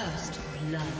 First blood.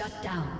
Shut down.